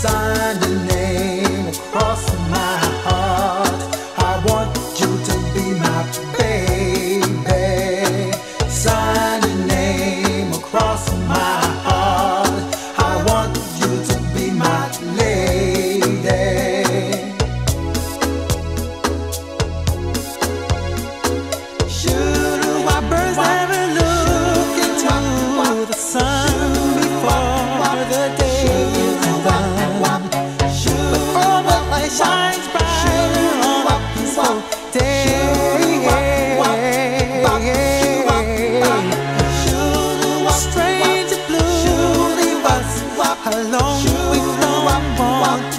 signed a name across 福